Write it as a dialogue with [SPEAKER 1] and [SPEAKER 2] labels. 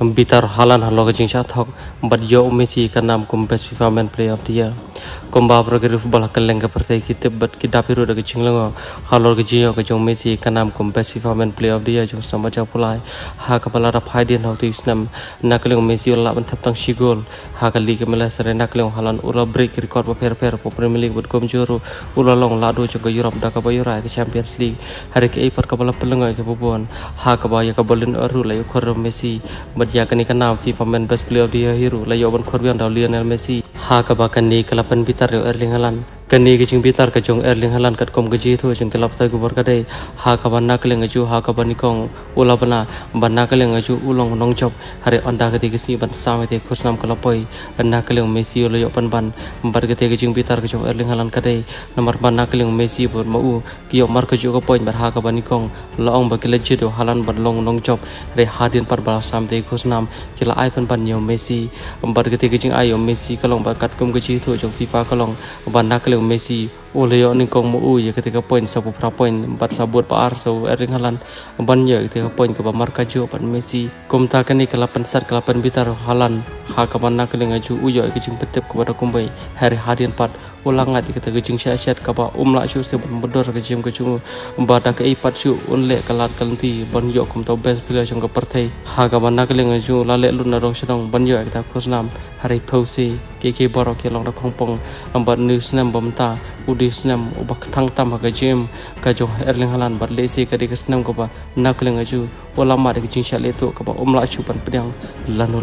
[SPEAKER 1] bitar halan halo ke jing thok but yo Messi ka nam kum best FIFA man player of the year kum ba pro ke football ka lenga perte ki te but ki dapiru da ke jing lengo. Halo ke jing ka jong Messi ka nam best FIFA player of the year jong sama ja pulai. Ha ka bala ra phai din hau tu isnam nak leng Messi la ban thap tang shi gol. Ha ka li ke mela sare halan ula break record pa per per po Premier League ula long la do jong Europe da ka ba Champions League. Hari ke ipat ka bala pelengai ke bobon ha ka ba ya ka aru la khor Messi. Ya kani kana FIFA Man Best Player of the Year hero la yo ban khorbian daw Lionel Messi ha ka kan ni kalapan bitar Erling Haaland kani ke jing bitar ka jong Erling Haaland kat kom gaji thu jing kelap tai gubor ka dei. Ha ka ban nak leng ju ha ka ban kong ula bana ban nak leng ju ulong nong job hari onda ka ti ke si ban sam te khusnam kala poi. Nak leng Messi lo yo pan ban. Bar ke te ke jing bitar ka jong Erling Haaland ka dei. Nomor ban nak leng Messi bor mau ki yo mar ka ju ka bar ha ka ban kong lo ong ba ke le jido Haaland ban long nong job re hadin par bal sam te khusnam kila ai pan ban yo Messi. Bar te ke jing ai yo Messi kalong ba kat kom gaji thu jong FIFA kalong ban nak Leo Messi oleh yo ning kong mu ya ketika poin sabu pra poin empat sabut pa Arso Erling Haaland ban ya ketika poin ke marka jo pan Messi kom ta kani kelapan sat kelapan bitar Haaland ha ka ban nak lenga ju uyo ke jing petep kepada kumbai. Hari hadian pat ulang ngati kata gejing syat ka ba umla chu se ban bodor ke jim ke chung ipat chu unle kalat kalti ban yo kom to best player jong ke pertai. Ha ka ban nak lenga ju lale lun na rong shnong ban yo kita khosnam hari pause ke ke borok ke long da khongpong ambat news nam bomta udi snam ubak thang tam ka jim. Ka jo erling halan bat le se ka de snam wala ma de jing sha le to ka ba umla chu pan pdang lanu